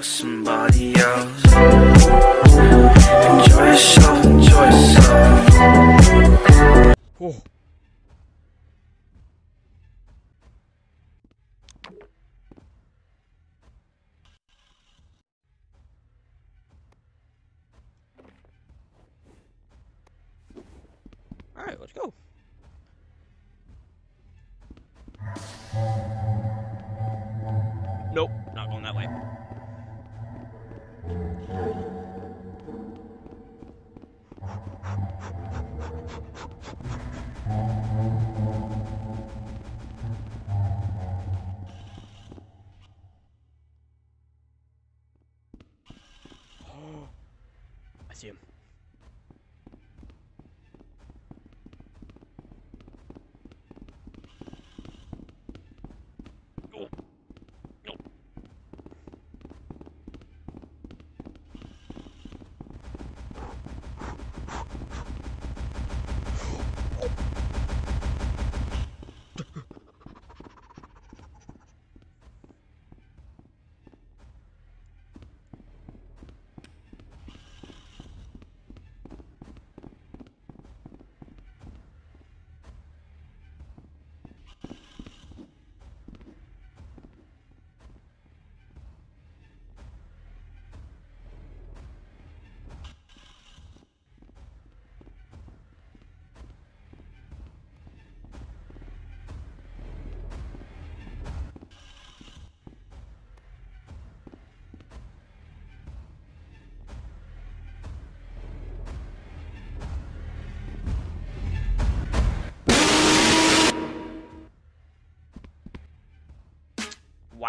for somebody else. Enjoy yourself, enjoy yourself. Oh. Oh, oh, oh.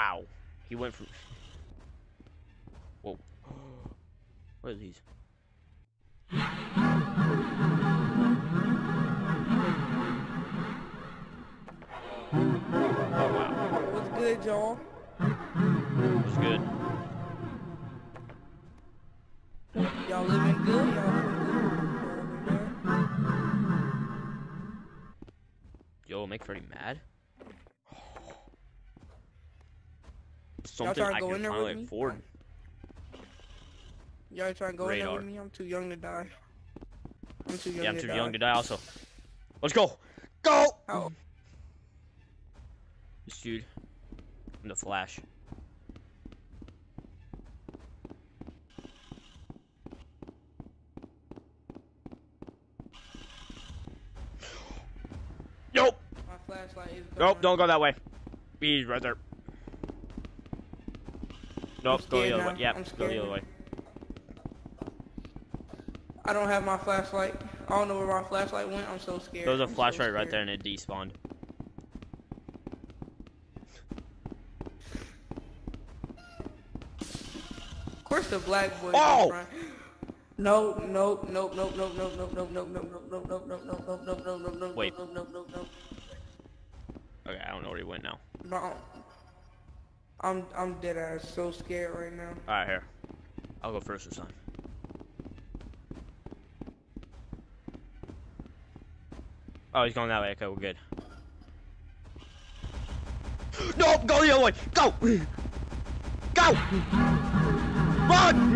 Wow. He went from. Whoa. What are these? Oh, wow. What's good, Joel? What's good? Y'all living good? Y'all living good? Yo, make Freddy mad? Something trying I to go can in there finally with me? afford. Y'all trying to go in there with me? I'm too young to die. I'm too young Yeah, I'm to too die. young to die also. Let's go! Go! Oh, This dude. I'm the Flash. Nope! my flashlight is Nope, don't go that way. He's right there. Nope, go the other way. Yep, go the other way. I don't have my flashlight. I don't know where my flashlight went. I'm so scared. There was a I'm so flashlight right there and it despawned. Of course, the black boy. Oh! No, no, no, no, no, no, no, no, no, no, no, no, no, no, no, no, no, no, no, no, Wait. no, no, no, no, Okay, I don't know where he went now. no. I'm I'm dead ass so scared right now. Alright, here. I'll go first this time. Oh, he's going that way. Okay, we're good. No, go the other way. Go. Go. Run.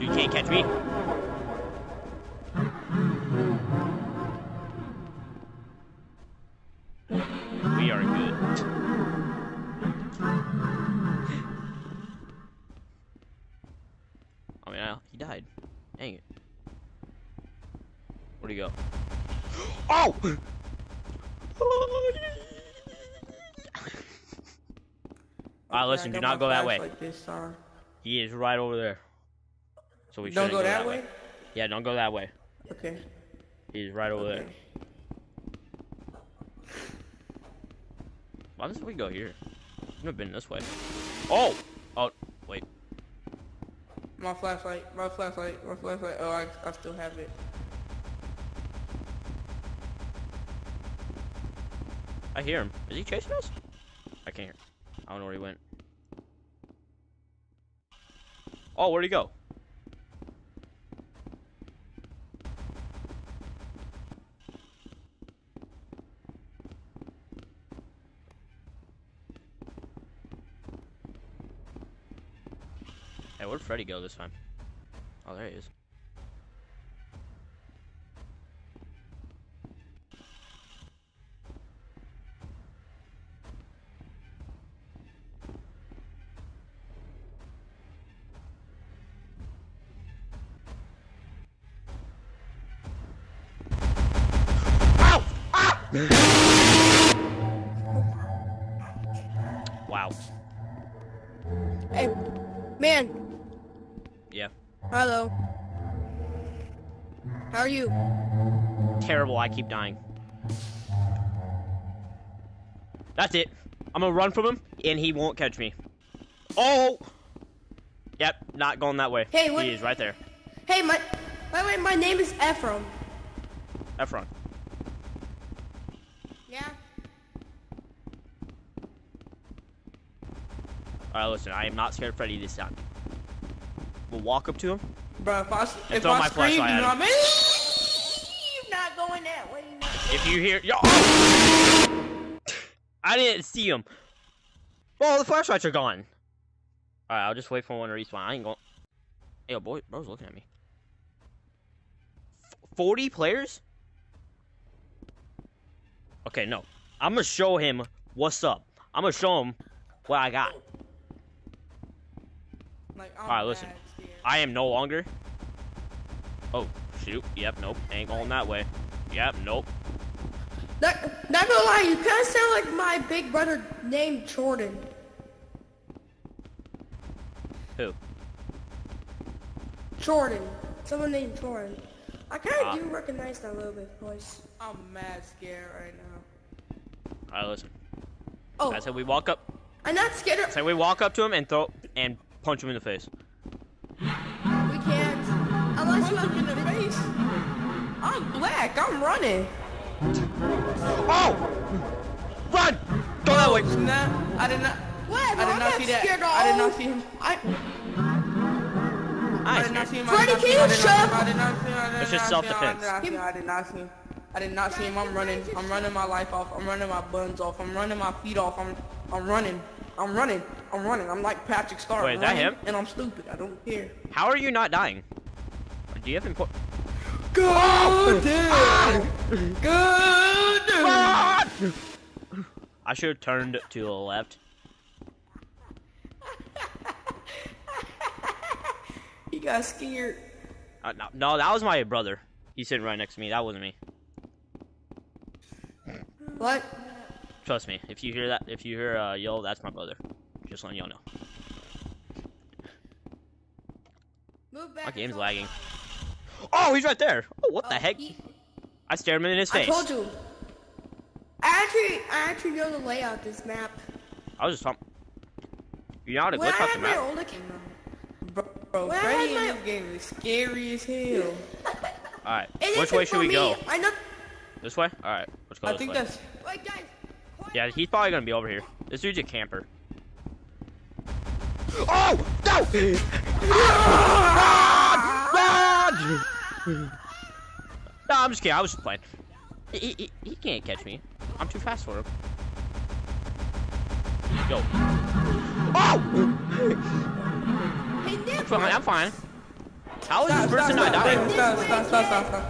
You can't catch me. Dang it. Where'd he go? Oh! Alright, ah, listen, do not go that way. flashlight This time. He is right over there. So we Don't shouldn't go that way. Yeah, don't go that way. Okay. He's right over there. Why doesn't we go here? I've never been this way. Oh! My flashlight. My flashlight. My flashlight. Oh, I I still have it. I hear him. Is he chasing us? I can't hear. I don't know where he went. Oh, where'd he go? Freddy go this time? Oh, there he is. Ow! Ah! wow. Hey, man. Hello. How are you? Terrible. I keep dying. That's it. I'm gonna run from him, and he won't catch me. Oh! Yep, not going that way. Hey, what- He is right there. Hey, my. By the way, my name is Ephraim. Efron. Yeah. Alright, listen, I am not scared of Freddy this time. We'll walk up to him. Bro, if I, if I my scream, you know what I mean? You're not going that way. If you hear. Yo! I didn't see him. Oh, the flashlights are gone. Alright, I'll just wait for one to respawn. I ain't going. Hey, yo, boy, bro's looking at me. F- 40 players? Okay, no. I'm gonna show him what's up. I'm gonna show him what I got. Like, I'm Alright, listen. Mad scared. I am no longer. Oh, shoot. Yep, nope. Ain't going that way. Yep, nope. Not, not gonna lie, you kind of sound like my big brother named Jordan. Who? Jordan. Someone named Jordan. I kind of Ah. do recognize that a little bit voice. I'm mad scared right now. Alright, listen. Oh, I said we walk up. I'm not scared. Of, Say we walk up to him and throw and punch him in the face. We can't. Unless you Punch him in the face. I'm black. I'm running. Oh! Run! Go that way. Nah, I did not. Whatever, I did I'm not not see that. scared at I did not see him. I, I I did not see him. I Freddy, did not can you shut up? I did not see him. It's just not see him. self-defense. I did not see him. I did not see him. I did not see him. I'm running. I'm running my life off. I'm running my buns off. I'm running my feet off. I'm I'm running. I'm running. I'm running. I'm like Patrick Star. Wait, is that him? And I'm stupid. I don't care. How are you not dying? Do you have important? Good dude. Good dude. I should have turned to the left. He got scared. Uh, no, no, that was my brother. He's sitting right next to me. That wasn't me. What? Trust me. If you hear that, if you hear uh, yell, that's my brother. Just letting y'all know. Move back. My game's so- lagging. Oh, he's right there. Oh, what the Oh, heck? he- I stared him in his face. I told you. I actually, I actually know the layout of this map. I was just talking. You know how to When I glitch out the had my map? old account. Bro, bro Well, I Freddy had in my- this game is scary as hell. Alright. It Which way should we me. go? I know. This way? Alright. Let's go I this think way. that's Wait, guys. Yeah, he's probably gonna be over here. This dude's a camper. Oh! No! Ah, Run! no, I'm just kidding. I was just playing. He, he, he- he can't catch me. I'm too fast for him. Yo. Oh! Hey, I'm fine. I'm fine. How is Stop, this person stop, not stop, dying? Stop, stop, stop, stop, stop.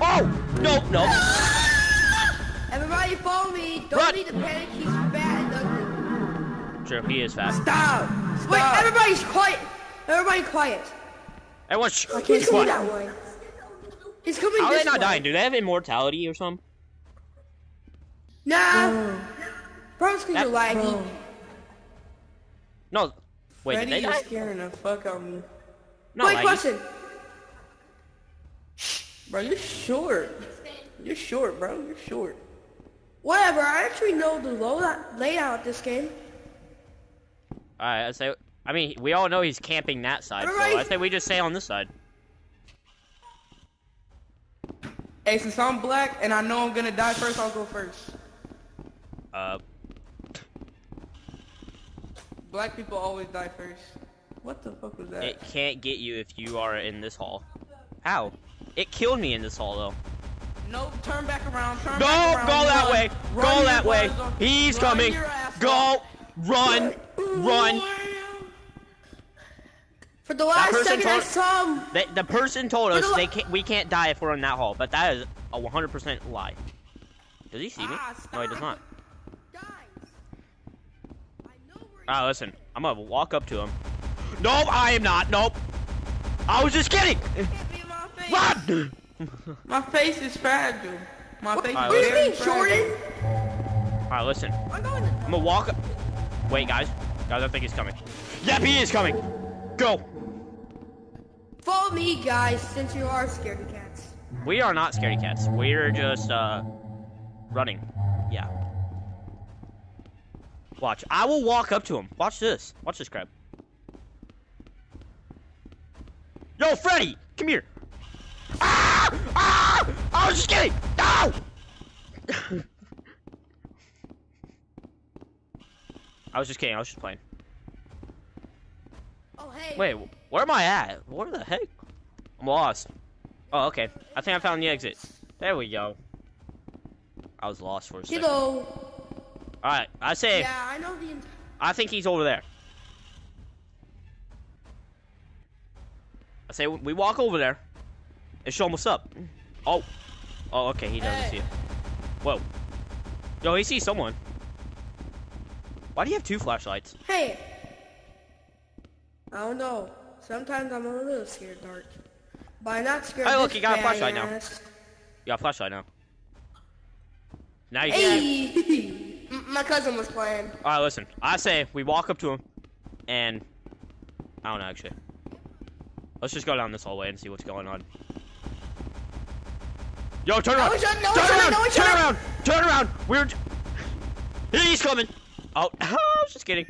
Oh! No, no. Everybody follow me. Don't Run. need to panic. He's fat and ugly. True, he is fast. Stop! Wait, everybody's quiet. Everybody quiet. Everyone, shh. I be can't see quiet. that way. He's coming How are this they not way. dying? Do they have immortality or something? Nah. Bro's because you're laggy. Bro, No. Wait, Freddy did they is die? scaring the fuck out of me. No, Quick laggy. question. Bro, you're short. You're short, bro. You're short. Whatever. I actually know the loadout, layout of this game. Alright, I say. I mean, we all know he's camping that side, so I say we just stay on this side. Hey, since I'm black and I know I'm gonna die first, I'll go first. Uh, Black people always die first. What the fuck was that? it can't get you if you are in this hall. How? It killed me in this hall, though. No, turn back around. Turn Go, back around. go that run, way. run Go that way. He's run coming. Go, run, run. For the last person second I told- saw him. The, the person told us the- they can't, we can't die if we're in that hall, but that is a 100% lie. Does he see me? Ah, No, he does not. Guys. I know where Ah, listen, I'm gonna walk up to him. Nope, I am not. Nope. I was just kidding. My face. Run! My face is fragile. My face Alright, is What do you mean, Jordan? All right, listen. I'm going to... I'm gonna walk. Up. Wait, guys. Guys, I think he's coming. Yep, he is coming. Go. Follow me, guys, since you are scaredy cats. We are not scaredy cats. We're just uh running. Yeah. Watch. I will walk up to him. Watch this. Watch this crap. Yo, Freddy, come here. Ah! Ah! I was just kidding. No! I was just kidding. I was just playing. Oh, hey. Wait, where am I at? Where the heck? I'm lost. Oh, okay. I think I found the exit. There we go. I was lost for a second. Hello. Alright, I say, Yeah, I know the... I think he's over there. I say, we walk over there and show him what's up. Oh. Oh, okay, he doesn't Hey. see it. Whoa. Yo, he sees someone. Why do you have two flashlights? Hey. I don't know. Sometimes I'm a little scared dark. But I'm not scared Hey, look, you got a flashlight now. You got a flashlight now. Now you can. Hey. My cousin was playing. All right, listen. I say we walk up to him, and I don't know actually. Let's just go down this hallway and see what's going on. Yo, turn around! no turn around! no one turn around! Turn around! We're he's coming. Oh, I was just kidding.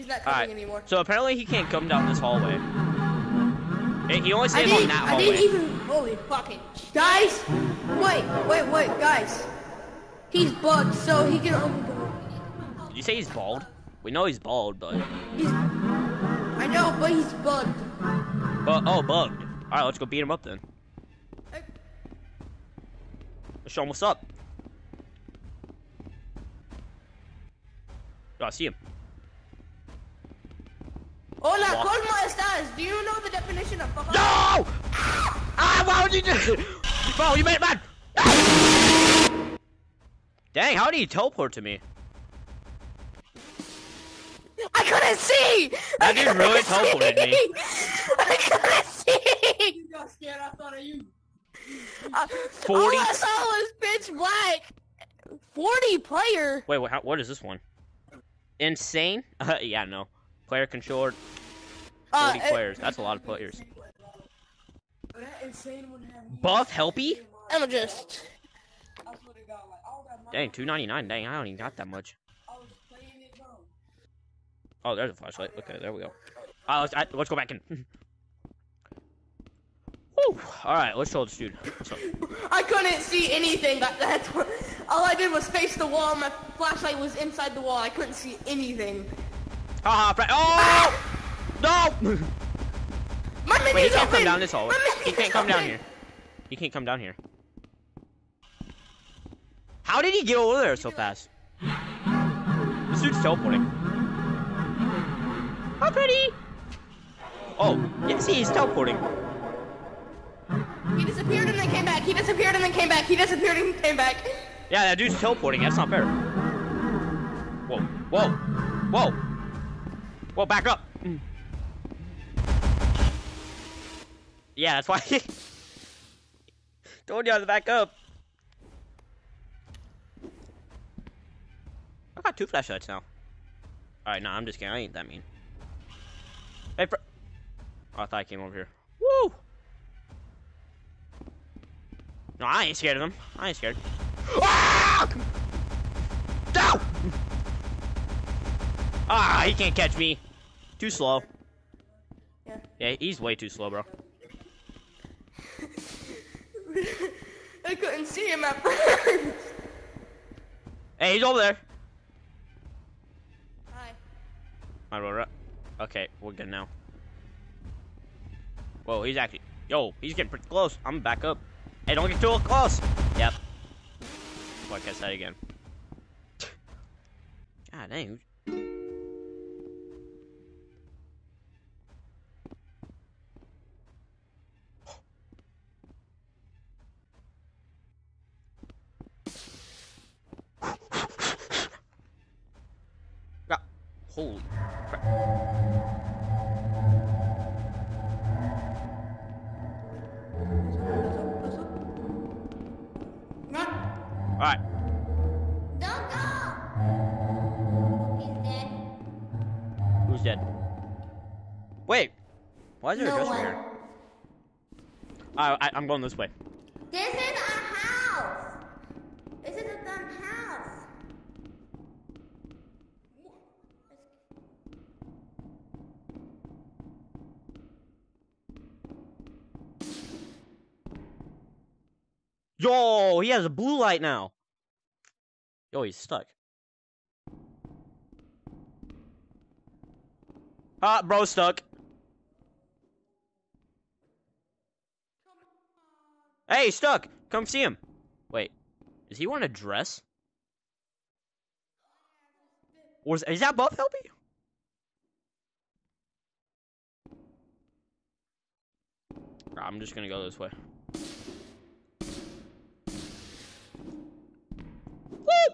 He's not coming right. anymore. So apparently he can't come down this hallway. He- He only stays on that I hallway. didn't even... Holy fucking... Guys! Wait, wait, wait, guys. He's bugged, so he can only go... Did you say he's bald? We know he's bald, but He's... I know, but he's bugged. but oh, bugged. All right, let's go beat him up then. Hey. Let's show him what's up. Oh, I see him. Hola, Walk. ¿cómo estás? Do you know the definition of fuck No! Ah, why would you do Bro, you made it bad! Ah! Dang, how did he teleport to me? I couldn't see! That dude really teleported me. I couldn't see! You got scared, I thought of you. Uh, 40? All I saw was pitch black. 40 player. Wait, what, how, what is this one? Insane? Uh, yeah, no. Player controlled 40 Uh, players. That's a lot of players. That insane one Buff Helpy? I'm just. I swear to God, like, all that Dang, 299. Dang, I don't even got that much. I was playing it, bro. Oh, there's a flashlight. Okay, there we go. Uh, let's, I, let's go back in. Woo! Alright, let's show this dude. What's up? I couldn't see anything. That, that's what. All I did was face the wall. My flashlight was inside the wall. I couldn't see anything. Haha, Oh! No! My Wait, he can't open. come down this hallway. He can't come down here. He can't come down here. How did he get over there so fast? This dude's teleporting. How pretty! Oh, yes, he is teleporting. He disappeared and then came back. He disappeared and then came back. He disappeared and came back. Yeah, that dude's teleporting. That's not fair. Whoa, whoa, whoa. Whoa, back up. Yeah, that's why. Told you to back up. I got two flashlights now. Alright, nah, I'm just kidding. I ain't that mean. Hey, fr- oh, I thought I came over here. Woo! No, I ain't scared of them. I ain't scared. Ah! Ah, he can't catch me. Too slow. Yeah. Yeah, he's way too slow, bro. I couldn't see him at first. Hey, he's over there. Hi. I wrote it. Okay, we're good now. Whoa, he's actually. Yo, he's getting pretty close. I'm back up. Hey, don't get too close. Yep. Oh, I catch that again. God dang. Holy crap. Alright. Don't go. He's dead. Who's dead? Wait. Why is there No a dresser one. here? I, I, I'm going this way. This is a house. This is a dumb house. Yo, he has a blue light now. Yo, he's stuck. Ah, bro, stuck. Hey, stuck. Come see him. Wait, is he wearing a dress? Or is, is that Buff Helpy? I'm just gonna go this way.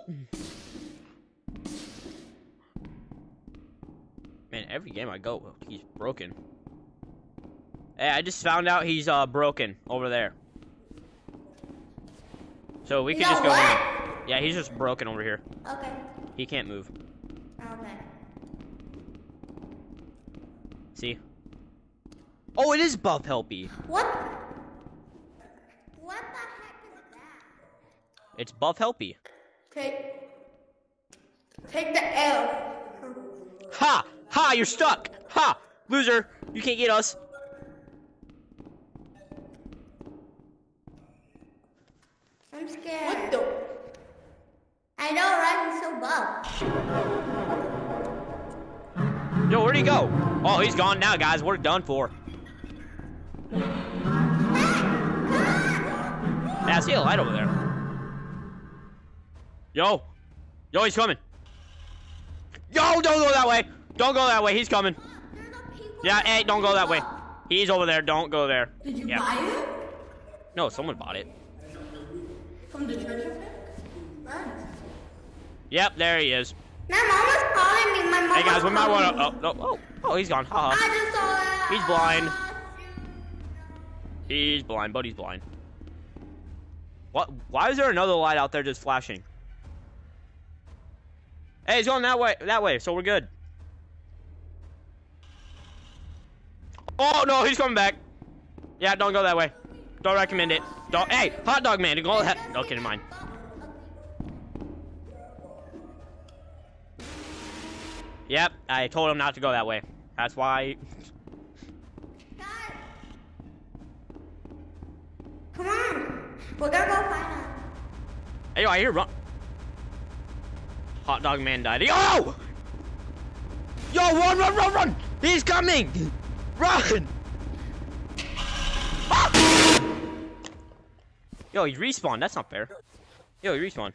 Man, every game I go, he's broken. Hey, I just found out he's uh broken over there. So we could No, just go in. Yeah, he's just broken over here. Okay. He can't move. Okay. See? Oh, it is Buff Helpy. What? What the heck is that? It's Buff Helpy. Take. Take the L. Ha! Ha! You're stuck! Ha! Loser! You can't get us! I'm scared. What the? I know, right? He's so buff. Yo, where'd he go? Oh, he's gone now, guys. We're done for. Ah! Yeah, I see a light over there. Yo! Yo, he's coming! Yo, don't go that way! Don't go that way, he's coming. There's a people Yeah, hey, don't go that way. He's over there, don't go there. Did you Yeah. buy it? No, someone bought it. From the treasure? Nice. Yep, there he is. My mom was calling me. My mom Hey guys, we might wanna. Oh, oh, oh, oh, he's gone. Haha. I just saw that. He's blind. He's blind, but he's blind. What? Why is there another light out there just flashing? Hey, he's going that way. That way, so we're good. Oh no, he's coming back. Yeah, don't go that way. Don't recommend it. Don't. Hey, hot dog man, go ahead. Okay, never mind. Yep, I told him not to go that way. That's why. Come on. We're gonna go find him. Hey, yo, I hear run. Hot dog man died. Yo! Yo, run, run, run, run! He's coming! Run! Ah! Yo, he respawned. That's not fair. Yo, he respawned.